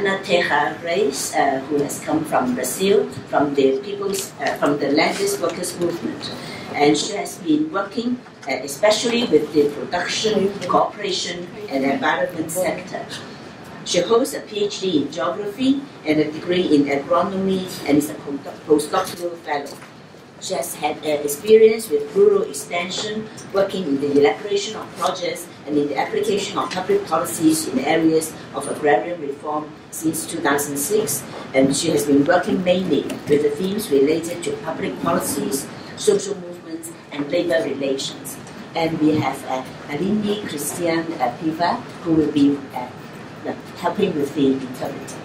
Ana Terra Reis, uh, who has come from Brazil, from the people's, uh, from the landless workers movement, and she has been working uh, especially with the production, cooperation, and environment sector. She holds a PhD in geography and a degree in agronomy and is a postdoctoral fellow. She has had experience with rural expansion, working in the elaboration of projects and in the application of public policies in areas of agrarian reform since 2006. And she has been working mainly with the themes related to public policies, social movements, and labor relations. And we have uh, Aline Christian uh, Piva, who will be uh, helping with the interpreter.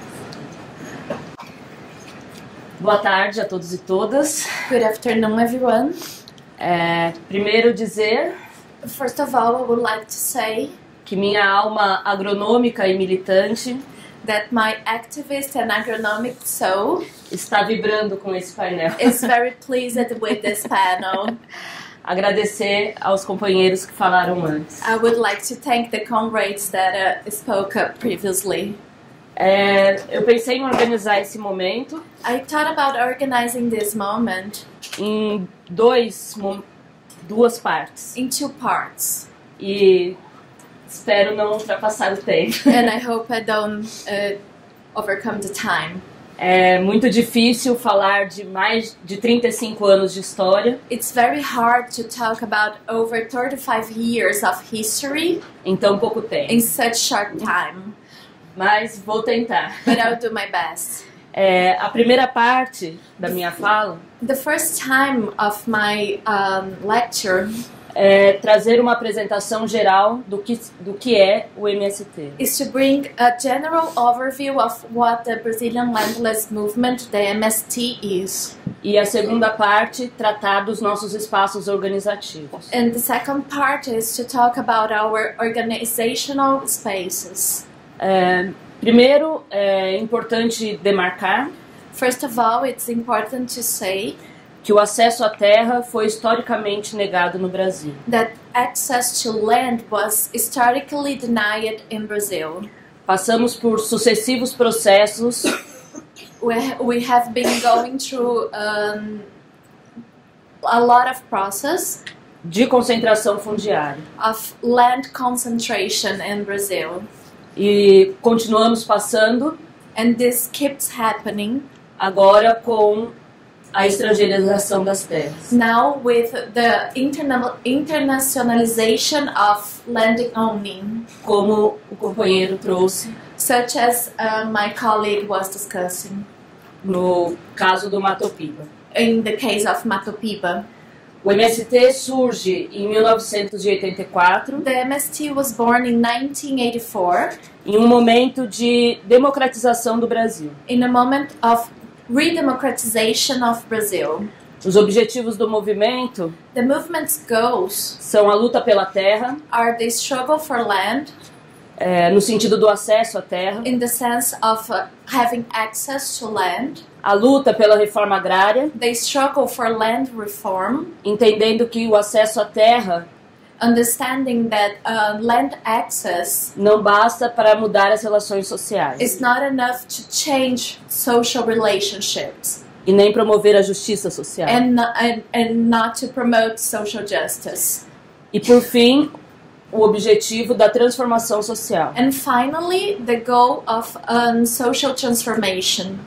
Boa tarde a todos e todas. Good afternoon, everyone. É, primeiro dizer First of all, I would like to say que minha alma agronômica e militante that my activist and agronomic soul está vibrando com esse painel. is very pleased with this panel. Agradecer aos companheiros que falaram antes. I would like to thank the comrades that uh, spoke up previously. É, eu pensei em organizar esse momento. I thought about organizing this moment em dois, duas partes. in two parts, e espero não ultrapassar o tempo. and I hope I don't uh, overcome the time. É muito difícil falar de mais de 35 anos de história. It's very hard to talk about over 35 years of history em tão pouco tempo, in such short time, mas vou tentar. but I'll do my best. É, a primeira parte da minha fala The first time of my um, lecture é trazer uma apresentação geral do que, do que é o MST. is to bring a general overview of what the Brazilian landless movement, the MST, is. E a segunda parte, tratar dos nossos espaços organizativos. And the second part is to talk about our organizational spaces. É, primeiro, é importante demarcar First of all, it's important to say que o acesso à terra foi historicamente negado no Brasil. that access to land was historically denied in Brazil. Passamos por sucessivos processos We, we have been going through um, a lot of process de concentração fundiária of land concentration in Brazil. E continuamos passando And this keeps happening agora com a estrangeirização das terras. now with the interna- internationalization of land owning, Como o companheiro trouxe such as uh, my colleague was discussing no caso do Matopiba. in the case of Matopiba. O MST surge em 1984 The MST was born in 1984 em um momento de democratização do Brasil. in a moment of redemocratization of Brazil. Os objetivos do movimento The movement's goals são a luta pela terra, are the struggle for land é, no sentido do acesso à terra, in the sense of uh, having access to land, a luta pela reforma agrária, the struggle for land reform, entendendo que o acesso à terra understanding that uh, land access não basta para mudar as relações sociais. is not enough to change social relationships. E nem promover a justiça social. and, and, and not to promote social justice. E por fim, o objetivo da transformação social. And finally, the goal of um, social transformation.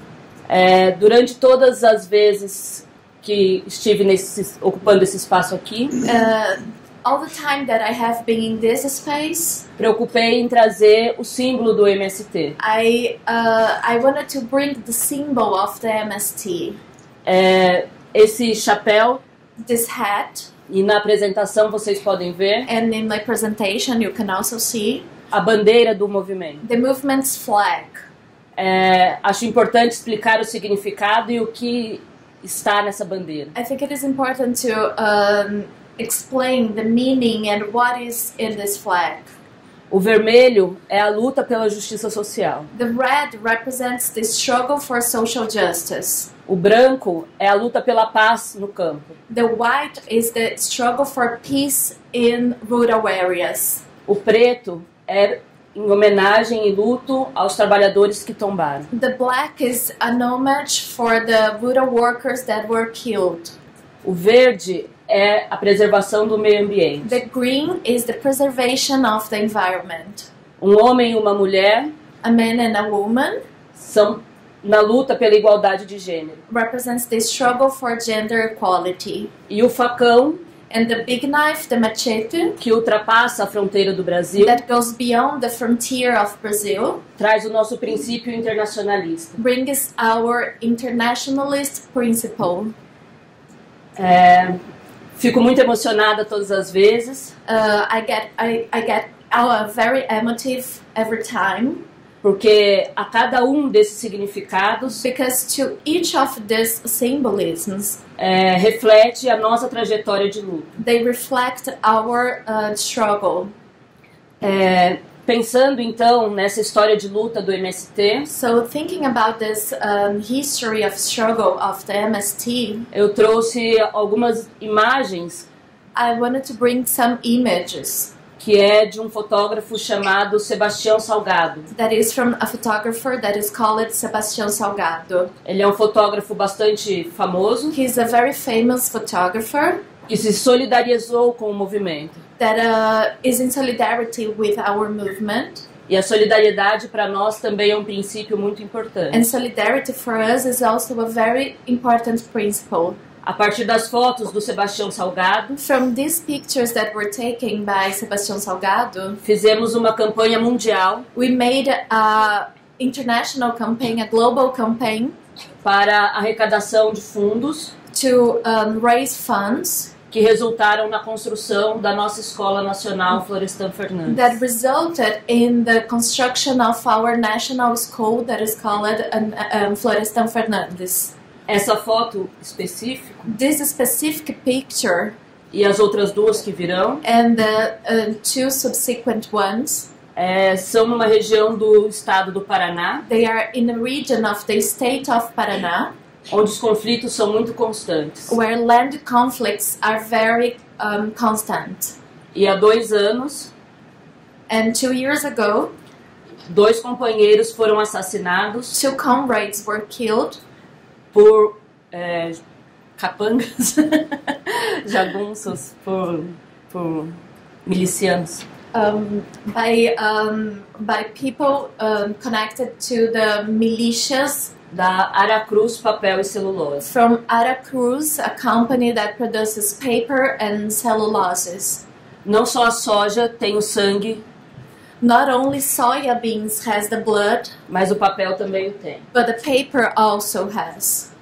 É, durante todas as vezes que estive nesse, ocupando esse espaço aqui, Uh, all the time that I have been in this space, preocupei em trazer o símbolo do MST. I uh, I wanted to bring the symbol of the MST. É, esse chapéu, This hat, e na apresentação vocês podem ver, and in my presentation, you can also see a bandeira do movimento. the movement's flag. É, acho importante explicar o significado e o que está nessa bandeira. I think it is important to um, explain the meaning and what is in this flag. O vermelho é a luta pela justiça social. The red represents the struggle for social justice. O branco é a luta pela paz no campo. The white is the struggle for peace in rural areas. O preto é em homenagem e luto aos trabalhadores que tombaram. The black is an homage for the Buddha workers that were killed. O verde é a preservação do meio ambiente. The green is the preservation of the environment. Um homem e uma mulher A man and a woman são na luta pela igualdade de gênero. represents the struggle for gender equality. E o facão, And the big knife, the machete, que ultrapassa a fronteira do Brasil, that goes beyond the frontier of Brazil, traz o nosso princípio internacionalista. brings our internationalist principle. É, fico muito emocionada todas as vezes, Uh, I get I, I get uh, very emotive every time porque a cada um desses significados because to each of these symbolisms é, reflete a nossa trajetória de luta. they reflect our uh, struggle. É, pensando então nessa história de luta do MST, So thinking about this um, history of struggle of the MST, eu trouxe algumas imagens I wanted to bring some images que é de um fotógrafo chamado Sebastião Salgado. that is from a photographer that is called Sebastião Salgado. Ele é um fotógrafo bastante famoso He's a very famous photographer que se solidarizou com o movimento. that uh, is in solidarity with our movement. E a solidariedade para nós também é um princípio muito importante. And solidarity for us is also a very important principle. A partir das fotos do Sebastião Salgado, From these pictures that were taken by Sebastião Salgado, fizemos uma campanha mundial we made a international campaign, a global campaign para arrecadação de fundos to um, raise funds que resultaram na construção da nossa Escola Nacional Florestan Fernandes. that resulted in the construction of our national school that is called um, um, Florestan Fernandes. Essa foto específica This specific picture e as outras duas que virão? and the uh, two subsequent ones, é, são numa região do estado do Paraná, they are in the region of the state of Paraná, onde os conflitos são muito constantes. where land conflicts are very um, constant. E há dois anos, And two years ago, dois companheiros foram assassinados. two comrades were killed por é, capangas, jagunços, por, por milicianos. um, by um, by people um, connected to the militias Da Aracruz Papel e Celulose. from Aracruz, a company that produces paper and celluloses. Não só a soja tem o sangue, Not only soya beans has the blood, mas o papel também o tem. but the paper also has.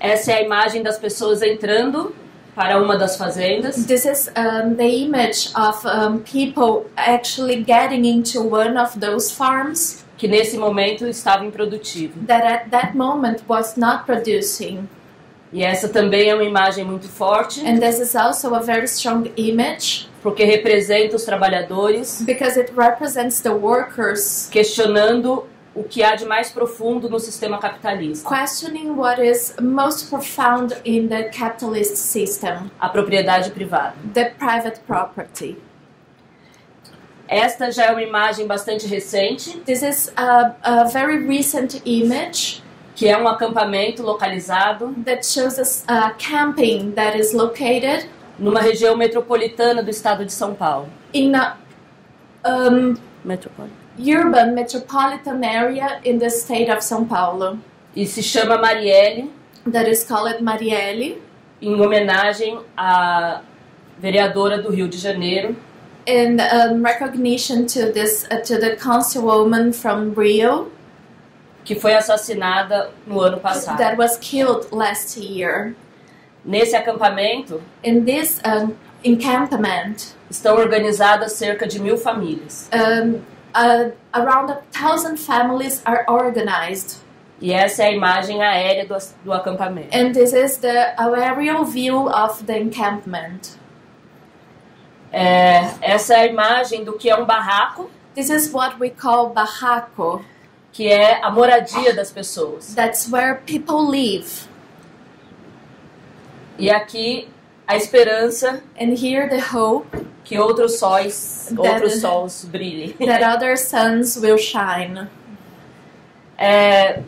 Essa é a imagem das pessoas entrando para uma das fazendas. This is um, the image of um, people actually getting into one of those farms que nesse momento estava improdutivo. that at that moment was not producing. E essa também é uma imagem muito forte, And this is also a very strong image porque representa os trabalhadores because it represents the workers questionando o que há de mais profundo no sistema capitalista, questioning what is most profound in the capitalist system a propriedade privada. the private property. Esta já é uma imagem bastante recente, This is a, a very recent image que é um acampamento localizado that shows us a camping that is located numa região metropolitana do estado de São Paulo. in a um, Metropolitana. urban metropolitan area in the state of São Paulo E se chama Marielle, that is called Marielle em homenagem à vereadora do Rio de Janeiro, in um, recognition to this uh, to the councilwoman from Rio que foi assassinada no ano passado. that was killed last year. Nesse acampamento In this um, encampment, estão organizadas cerca de mil famílias. um, uh, around a thousand families are organized, E essa é a imagem aérea do, do acampamento. and this is the aerial view of the encampment. É, essa é a imagem do que é um barraco, This is what we call barraco. que é a moradia das pessoas. That's where people live. E aqui a esperança and here the hope que outros sóis, That- outros sols brilhem. that other suns will shine. É,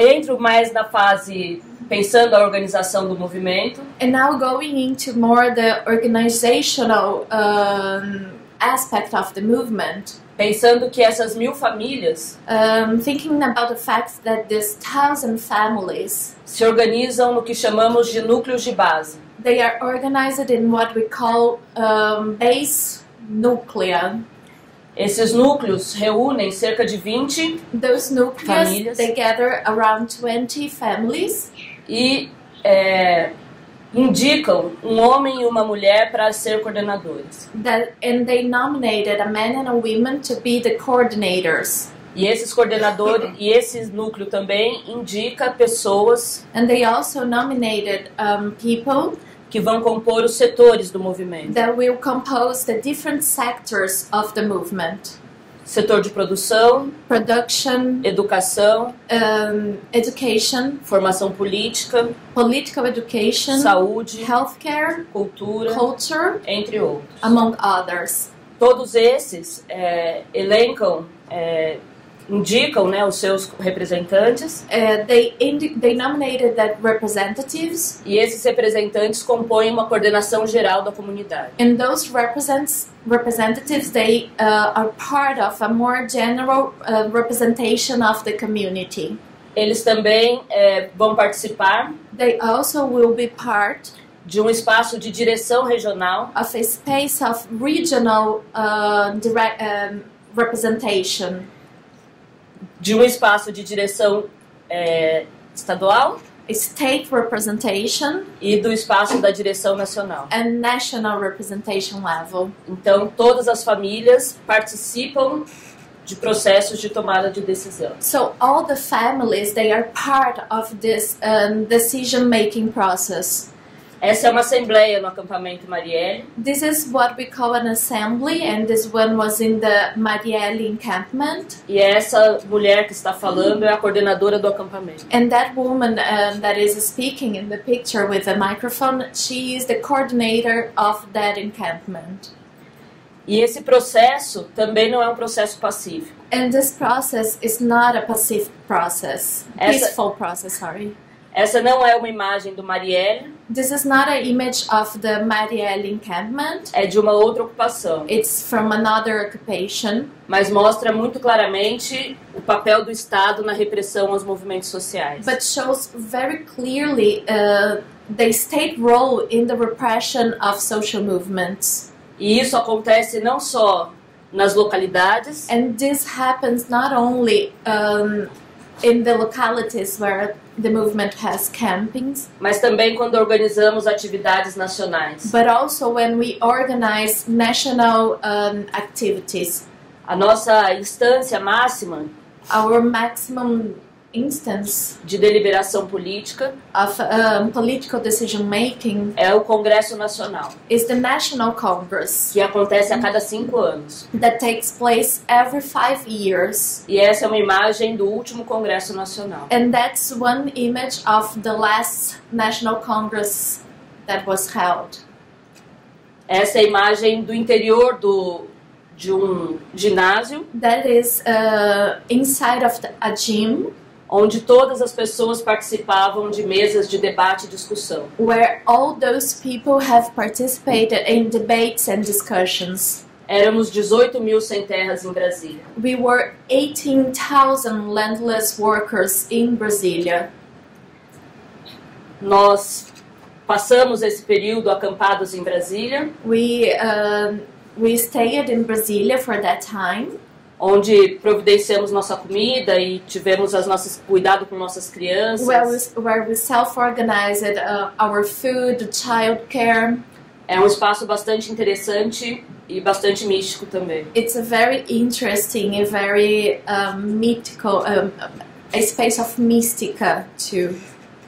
entro mais na fase pensando a organização do movimento. And now going into more the organizational um, aspect of the movement, Pensando que essas mil famílias um, thinking about the fact that these thousand families se organizam no que chamamos de núcleos de base. they are organized in what we call um, base nuclea. Esses núcleos reúnem cerca de 20 Those nucleus Famílias. they gather around 20 families e é, indicam um homem e uma mulher para ser coordenadores. that and they nominated a man and a woman to be the coordinators. E esses coordenadores e esse núcleo também indica pessoas And they also nominated um, people que vão compor os setores do movimento. that will compose the different sectors of the movement Setor de produção, production, educação, um, education, formação política, political education, saúde, healthcare, cultura, culture, entre outros. among others. Todos esses é, elencam, é, indicam né, os seus representantes Uh, they they nominated that representatives, e esses representantes compõem uma coordenação geral da comunidade. and those represents representatives they uh, are part of a more general uh, representation of the community. Eles também é, vão participar They also will be part de um espaço de direção regional of a space of regional uh, direct, um, representation, de um espaço de direção é, estadual state representation, e do espaço da direção nacional. and national representation level. Então, todas as famílias participam de processos de tomada de decisão. So all the families they are part of this um, decision-making process. Essa é uma assembleia no acampamento Marielle. This is what we call an assembly, and this one was in the Marielle encampment. E essa mulher que está falando é a coordenadora do acampamento. And that woman um, that is speaking in the picture with the microphone, she is the coordinator of that encampment. E esse processo também não é um processo pacífico. And this process is not a passive process, Essa- peaceful process. Sorry, Essa não é uma imagem do Marielle, this is not an image of the Marielle encampment. é de uma outra ocupação, It's from another occupation, mas mostra muito claramente o papel do Estado na repressão aos movimentos sociais. but shows very clearly uh, the state role in the repression of social movements. E isso acontece não só nas localidades, And this happens not only um, in the localities where the movement has campings, mas também quando organizamos atividades nacionais. but also when we organize national um, activities. A nossa instância máxima Our maximum instance de deliberação política of um, political decision making é o Congresso Nacional, is the National Congress que acontece a cada cinco anos. that takes place every five years. E essa é uma imagem do último Congresso Nacional. And that's one image of the last National Congress that was held. Essa é a imagem do interior do, de um ginásio, That is uh, inside of the, a gym onde todas as pessoas participavam de mesas de debate e discussão. where all those people have participated in debates and discussions. Éramos 18 mil sem terras em Brasília. We were 18,000 landless workers in Brasilia. Nós passamos esse período acampados em Brasília, We um, we stayed in Brasilia for that time, onde providenciamos nossa comida e tivemos as nossas cuidado com nossas crianças. where we, where we self-organized uh, our food, childcare. É um espaço bastante interessante e bastante místico também. It's a very interesting, a very um, mythical, um, a space of mystica too.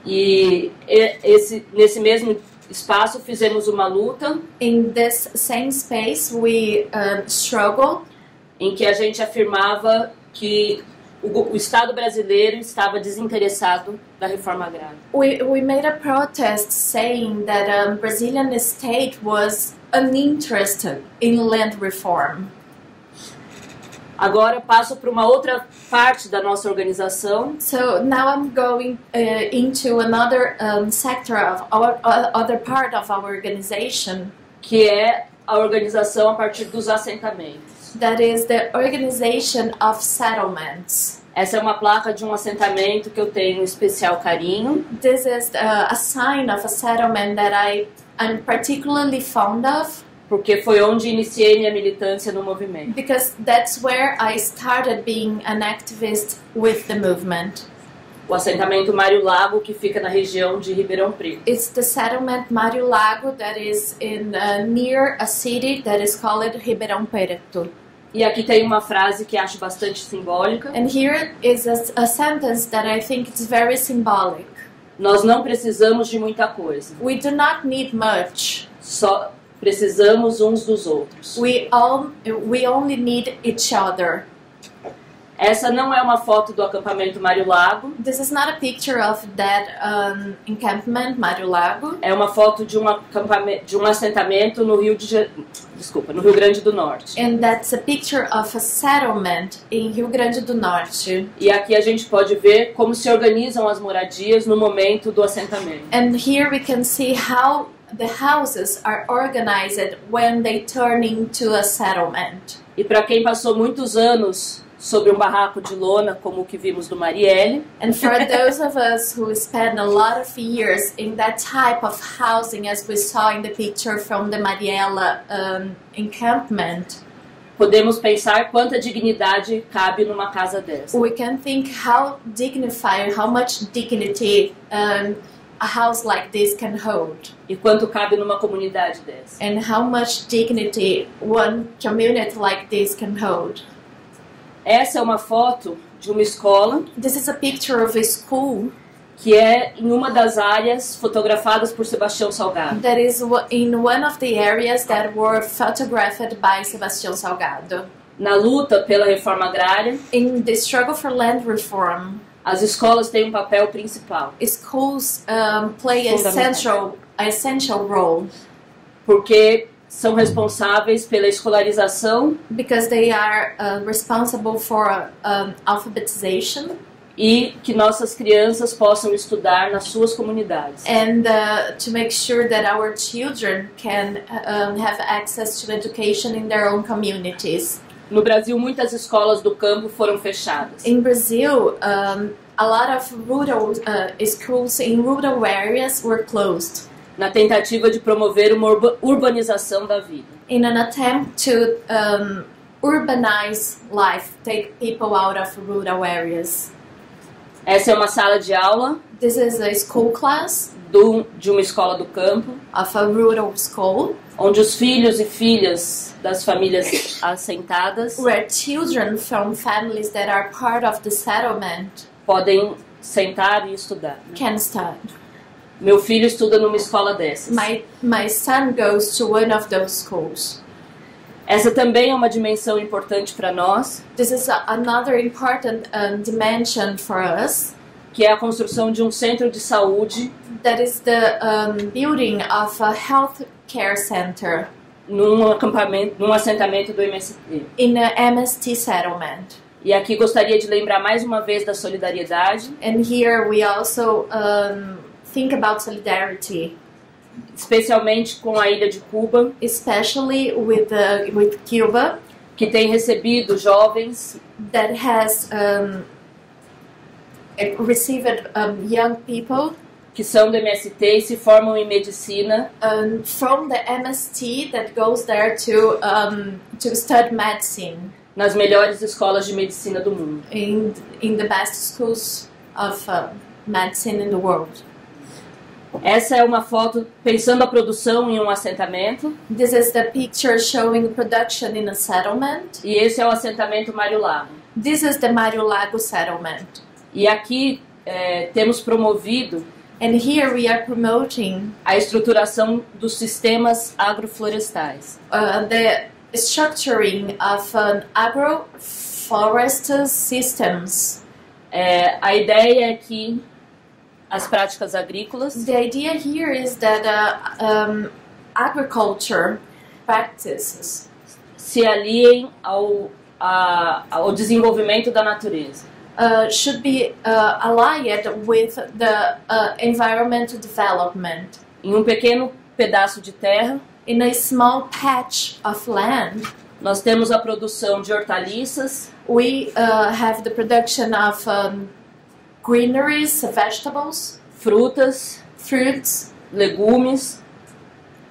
E esse, nesse mesmo espaço fizemos uma luta In this same space, we um, struggle em que a gente afirmava que o, o Estado brasileiro estava desinteressado da reforma agrária. We, we made a protest saying that um, Brazilian state was uninterested in land reform. Agora passo para uma outra parte da nossa organização, So now I'm going uh, into another um, sector of our uh, other part of our organization. que é a organização a partir dos assentamentos. That is the organization of settlements. Essa é uma placa de um assentamento que eu tenho um especial carinho, This is uh, a sign of a settlement that I am particularly fond of porque foi onde iniciei minha militância no movimento. because that's where I started being an activist with the movement. O assentamento Mário Lago, que fica na região de Ribeirão Preto. It's the settlement Mario Lago that is in uh, near a city that is called Ribeirão Preto. E aqui tem uma frase que acho bastante simbólica. And here is a, a sentence that I think is very symbolic. Nós não precisamos de muita coisa, We do not need much. só precisamos uns dos outros. We all we only need each other. Essa não é uma foto do acampamento Mário Lago, This is not a picture of that um, encampment Mario Lago. é uma foto de um acampamento, de um assentamento no Rio de desculpa, no Rio Grande do Norte. And that's a picture of a settlement in Rio Grande do Norte. E aqui a gente pode ver como se organizam as moradias no momento do assentamento. And here we can see how the houses are organized when they turn into a settlement. E para quem passou muitos anos sobre um barraco de lona, como o que vimos do Marielle, And for those of us who spend a lot of years in that type of housing, as we saw in the picture from the um, encampment, podemos pensar quanta dignidade cabe numa casa dessa. we can think how dignified, how much dignity um, a house like this can hold, E quanto cabe numa comunidade dessa. and how much dignity one community like this can hold. Essa é uma foto de uma escola This is a picture of a school que é em uma das áreas fotografadas por Sebastião Salgado. that is in one of the areas that were photographed by Sebastião Salgado. Na luta pela reforma agrária, In the struggle for land reform, as escolas têm um papel principal, schools um, play a a essential role porque são responsáveis pela escolarização because they are uh, responsible for um, alphabetization e que nossas crianças possam estudar nas suas comunidades. and uh, to make sure that our children can um, have access to education in their own communities. No Brasil, muitas escolas do campo foram fechadas. In Brazil, um, a lot of rural uh, schools in rural areas were closed na tentativa de promover uma urba- urbanização da vida. in an attempt to um, urbanize life, take people out of rural areas. Essa é uma sala de aula This is a school class do- de uma escola do campo, of a rural school onde os filhos e filhas das famílias assentadas where children from families that are part of the settlement podem sentar e estudar. can study. Meu filho estuda numa escola dessas. My my son goes to one of those schools. Essa também é uma dimensão importante para nós, This is a, another important um, dimension for us. que é a construção de um centro de saúde That is the um, building of a health care center num acampamento, num assentamento do MST. in a MST settlement. E aqui gostaria de lembrar mais uma vez da solidariedade, And here we also um, think about solidarity, especialmente com a ilha de Cuba, especially with the, with Cuba, que tem recebido jovens that has um, received um, young people que são do MST e se formam em medicina um, from the MST that goes there to um, to study medicine nas melhores escolas de medicina do mundo. in in the best schools of uh, medicine in the world. Essa é uma foto pensando a produção em um assentamento This is the picture showing production in a settlement. e esse é o assentamento Mário Lago. This is the Mario Lago settlement. E aqui é, temos promovido And here we are promoting a estruturação dos sistemas agroflorestais. uh, the structuring of an agro forest systems. É, a ideia é que as práticas agrícolas The idea here is that uh, um, agriculture practices se aliem ao, a- ao desenvolvimento da natureza. uh, should be uh, allied with the uh, environmental development. Em um pequeno pedaço de terra, In a small patch of land, nós temos a produção de hortaliças, we uh, have the production of um, greeneries, vegetables, frutas, fruits, legumes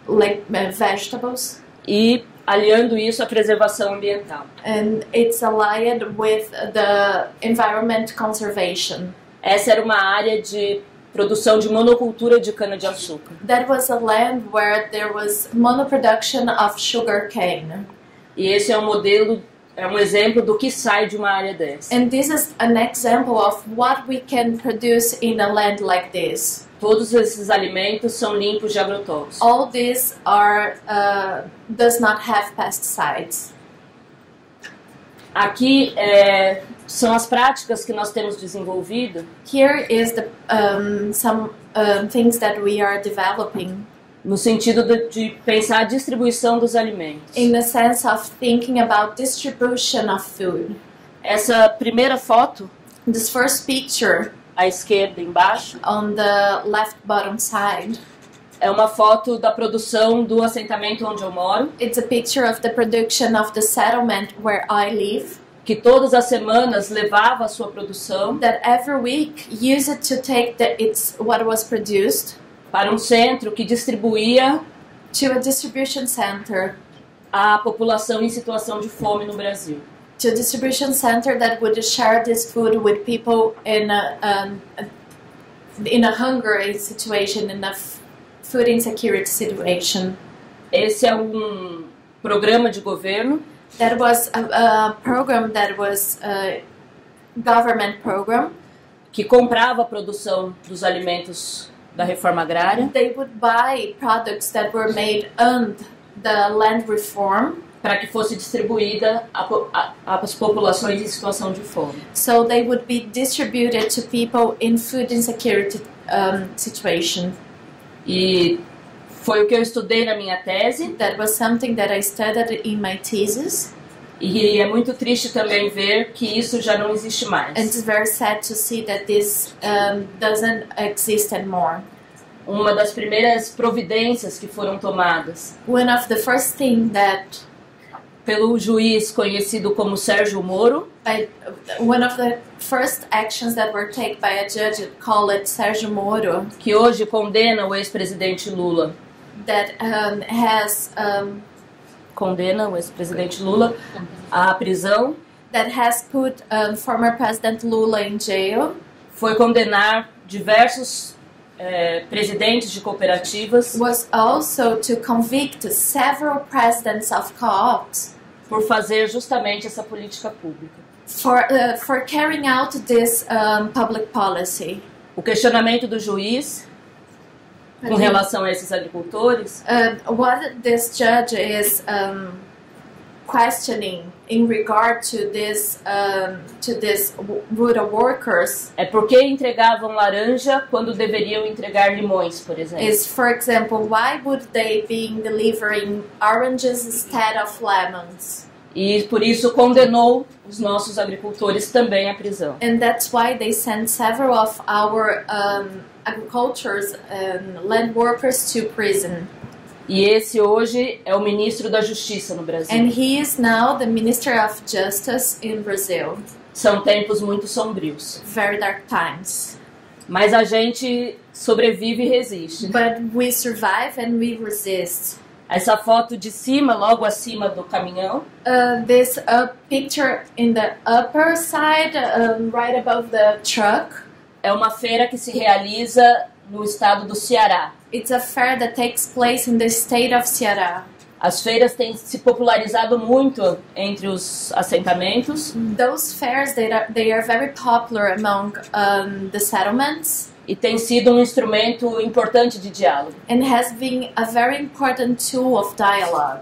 like uh, vegetables, e aliando isso à preservação ambiental. and it's allied with the environment conservation. Essa era uma área de produção de monocultura de cana-de-açúcar. That was a land where there was monoproduction of sugar cane. E esse é um modelo, é um exemplo do que sai de uma área dessa. And this is an example of what we can produce in a land like this. Todos esses alimentos são limpos de agrotóxicos. All these are uh, does not have pesticides. Aqui é, são as práticas que nós temos desenvolvido Here is the um, some um, things that we are developing no sentido de, de pensar a distribuição dos alimentos. in the sense of thinking about distribution of food. Essa primeira foto, This first picture à esquerda embaixo, on the left bottom side, é uma foto da produção do assentamento onde eu moro, it's a picture of the production of the settlement where I live. que todas as semanas levava a sua produção That every week used to take the it's what was produced para um centro que distribuía to a distribution center, à população em situação de fome no Brasil. to a distribution center that would share this food with people in a um, in a hunger situation, in a food insecurity situation. Esse é um programa de governo That was a, a program that was a government program. que comprava a produção dos alimentos da reforma agrária They would buy products that were made under the land reform, para que fosse distribuída às populações em situação de fome. so they would be distributed to people in food insecurity um, situation. E foi o que eu estudei na minha tese That was something that I studied in my thesis, e é muito triste também ver que isso já não existe and mais. it's very sad to see that this um, doesn't exist anymore. Uma das primeiras providências que foram tomadas One of the first thing that pelo juiz conhecido como Sérgio Moro I, one of the first actions that were taken by a judge called Sergio Moro que hoje condena o ex-presidente Lula, that um, has um, condena o ex-presidente Lula à prisão, that has put um, former President Lula in jail foi condenar diversos eh, presidentes de cooperativas was also to convict several presidents of co-ops por fazer justamente essa política pública. for uh, for carrying out this um, public policy. O questionamento do juiz com relação a esses agricultores Uh, what this judge is um, questioning in regard to this um, to this rural workers é por que entregavam laranja quando deveriam entregar limões, por exemplo. is, for example, why would they be delivering oranges instead of lemons? E por isso condenou os nossos agricultores também à prisão. And that's why they sent several of our um, agricultures and land workers to prison. E esse hoje é o ministro da Justiça no Brasil. And he is now the Minister of Justice in Brazil. São tempos muito sombrios. Very dark times. Mas a gente sobrevive e resiste. But we survive and we resist. Essa foto de cima, logo acima do caminhão, Uh, this uh, picture in the upper side, um, right above the truck, é uma feira que se realiza no estado do Ceará. it's a fair that takes place in the state of Ceará. As feiras têm se popularizado muito entre os assentamentos Those fairs, they are, they are very popular among um, the settlements e tem sido um instrumento importante de diálogo. and has been a very important tool of dialogue.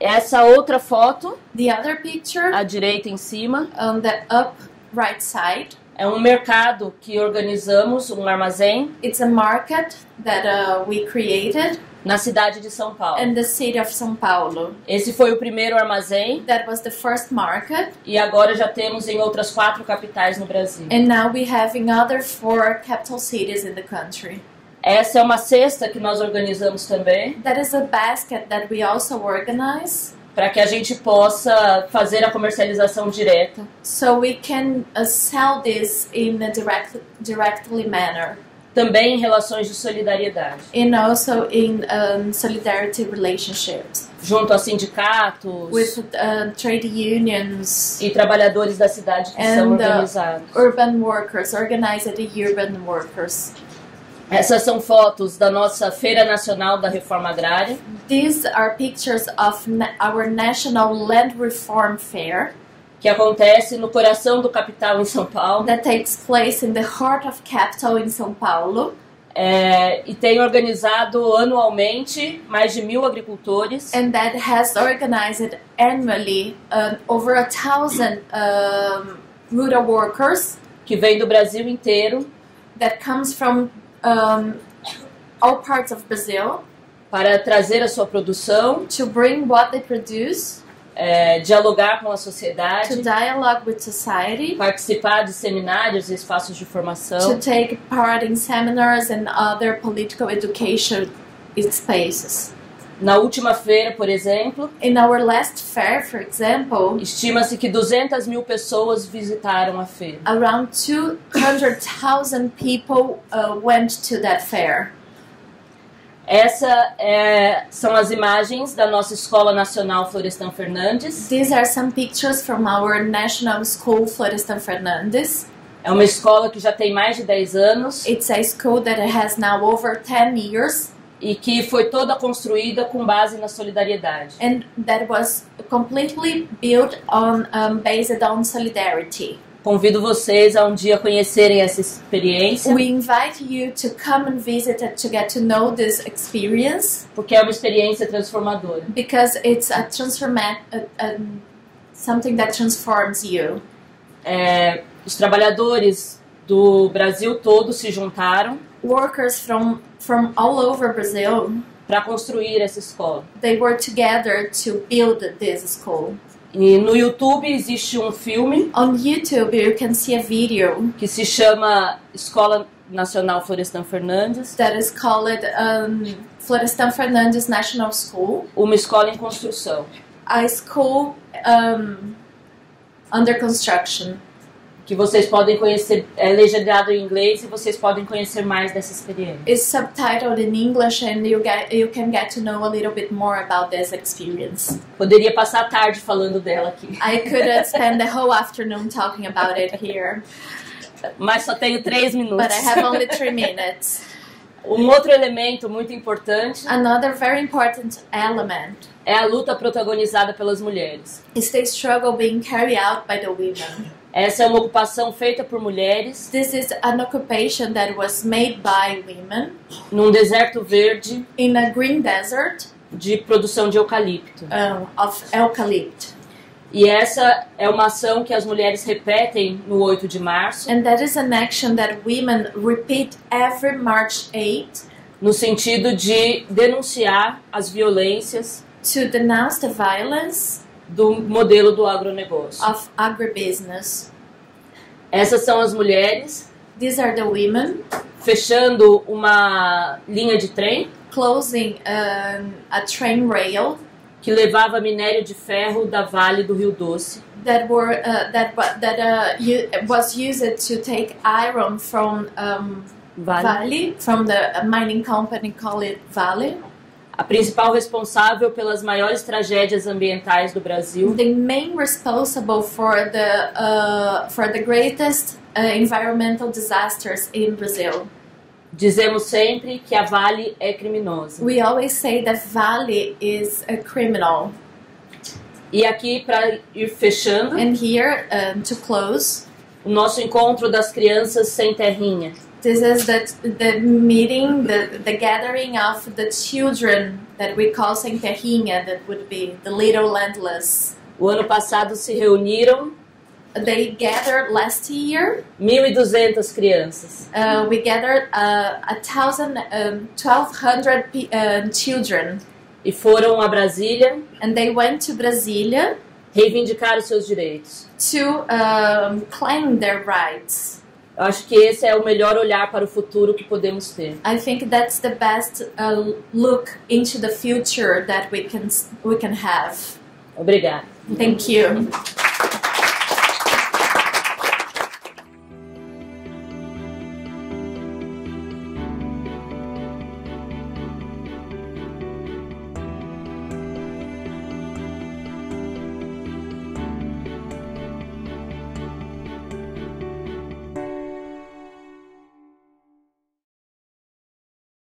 Essa outra foto, The other picture à direita em cima, on the up right side, é um mercado que organizamos, um armazém, it's a market that uh, we created na cidade de São Paulo. in the city of São Paulo. Esse foi o primeiro armazém That was the first market, e agora já temos em outras quatro capitais no Brasil. and now we have in other four capital cities in the country. Essa é uma cesta que nós organizamos também That is a basket that we also organize para que a gente possa fazer a comercialização direta. So we can uh, sell this in a direct, directly manner. Também em relações de solidariedade, and also in um, solidarity relationships. Junto a sindicatos. With uh, trade unions, e trabalhadores da cidade que são uh, organizados. urban workers, organized urban workers. Essas são fotos da nossa Feira Nacional da Reforma Agrária, These are pictures of our National Land Reform Fair que acontece no coração do capital em São Paulo. that takes place in the heart of capital in São Paulo. é, e tem organizado anualmente mais de mil agricultores. And that has organized annually um, over a thousand um, rural workers que vêm do Brasil inteiro. that comes from um, all parts of Brazil para trazer a sua produção, to bring what they produce é, dialogar com a to sociedade, dialogue with society, participar de seminários e espaços de to formação. take part in seminars and other political education spaces. Na última feira, por exemplo, In our last fair, for example, estima-se que 200 mil pessoas visitaram a feira. around 200,000 people uh, went to that fair. Essa é, são as imagens da nossa Escola Nacional Florestan Fernandes. These are some pictures from our National School Florestan Fernandes. É uma escola que já tem mais de 10 anos It's a school that has now over 10 years e que foi toda construída com base na solidariedade. and that was completely built on um, based on solidarity. Convido vocês a um dia conhecerem essa experiência, We invite you to come and visit it to get to know this experience porque é uma experiência transformadora. because it's a transformat a, a, something that transforms you. É, os trabalhadores do Brasil todo se juntaram Workers from from all over Brazil para construir essa escola. they were together to build this school. E no YouTube existe um filme On YouTube, you can see a video que se chama Escola Nacional Florestan Fernandes, that is called um, Florestan Fernandes National School, uma escola em construção. a school um, under construction. Que vocês podem conhecer, é legendado em inglês e vocês podem conhecer mais dessa experiência. It's subtitled in English, and you get you can get to know a little bit more about this experience. Poderia passar a tarde falando dela aqui, I could spend the whole afternoon talking about it here, mas só tenho três minutos. but I have only three minutes. Um outro elemento muito importante Another very important element é a luta protagonizada pelas mulheres. is the struggle being carried out by the women. Essa é uma ocupação feita por mulheres This is an occupation that was made by women num deserto verde in a green desert de produção de eucalipto. um, of eucalypt. E essa é uma ação que as mulheres repetem no 8 de março, And that is an action that women repeat every March 8 no sentido de denunciar as violências to denounce the violence do modelo do agronegócio. of agribusiness. Essas são as mulheres These are the women fechando uma linha de trem closing um, a train rail que levava minério de ferro da Vale do Rio Doce that were uh, that that uh, was used to take iron from um, Vale from the mining company called Vale. A principal responsável pelas maiores tragédias ambientais do Brasil, The main responsible for the uh, for the greatest uh, environmental disasters in Brazil. dizemos sempre que a Vale é criminosa. We always say that Vale is a criminal. E aqui, para ir fechando, And here, um, to close, o nosso encontro das crianças sem terrinha. This is the, the meeting, the, the gathering of the children that we call Sem Terrinha, that would be the little landless. O ano passado se reuniram They gathered last year. 1.200 crianças. Uh, we gathered uh, a thousand, um, twelve hundred pe- uh, children, E foram a Brasília and they went to Brasilia reivindicar os seus direitos. to um, claim their rights. Eu acho que esse é o melhor olhar para o futuro que podemos ter. I think that's the best uh, look into the future that we can we can have. Obrigada. Thank you.